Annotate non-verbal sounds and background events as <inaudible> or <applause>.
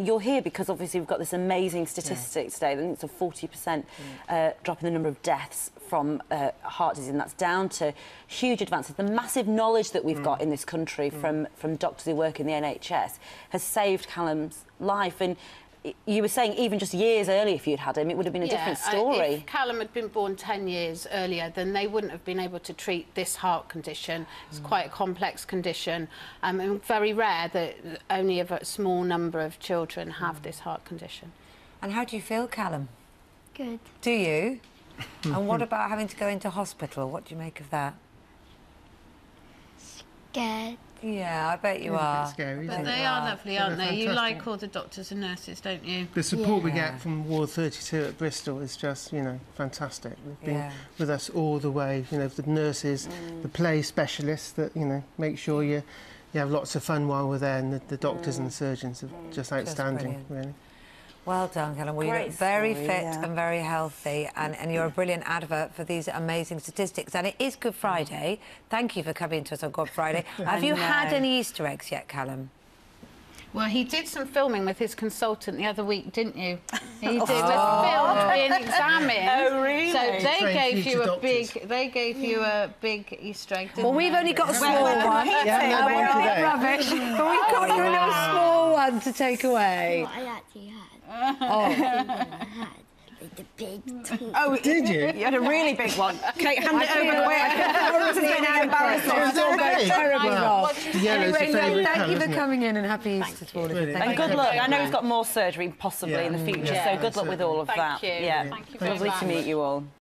You're here because obviously we've got this amazing statistic today. I think it's a 40% uh, drop in the number of deaths from uh, heart disease, and that's down to huge advances. The massive knowledge that we've got in this country from, from doctors who work in the NHS has saved Calum's life. And you were saying even just years earlier, if you'd had him, it would have been a different I- story. if Calum had been born 10 years earlier, then they wouldn't have been able to treat this heart condition. It's quite a complex condition um, and very rare that only a small number of children have this heart condition. And how do you feel, Calum? Good. Do you? <laughs> and what about having to go into hospital? What do you make of that? Good. Yeah, I bet you are. scary, But they are lovely, aren't They're? You like all the doctors and nurses, don't you? The support we get from Ward 32 at Bristol is just, you know, fantastic. They've been Yeah. with us all the way. You know, the nurses, mm. the play specialists that, you know, make sure you, you have lots of fun while we're there, and the, the doctors and mm. the surgeons are just outstanding, brilliant. really. Well done, Calum. Well, you look very story, fit yeah. and very healthy, and, and you're a brilliant advert for these amazing statistics. And it is Good Friday. Thank you for coming to us on Good Friday. <laughs> Have you had any Easter eggs yet, Calum? Well, he did some filming with his consultant the other week, didn't you? He <laughs> did Oh. a film <laughs> being examined. Oh, really? So they Train gave you a doctors. big, they gave you a big Easter egg. Didn't Well, we've they? only got a small one. Yeah, oh, another one today. Rubbish. But we've got you a little oh, small one to take away. What I actually had. Oh, I had the big two. Oh, Did you? You had a really big one. Kate, hand it over quick. Honestly, now embarrassing. It was all big. Terribly Well, wrong. the yellow's Anyway, the no, favourite thank colour, you for coming in and happy Easter to all of you. And good luck. I know he's much. got more surgery possibly in the future, so good luck with all of that. Yeah. Thank you very Lovely to meet you all.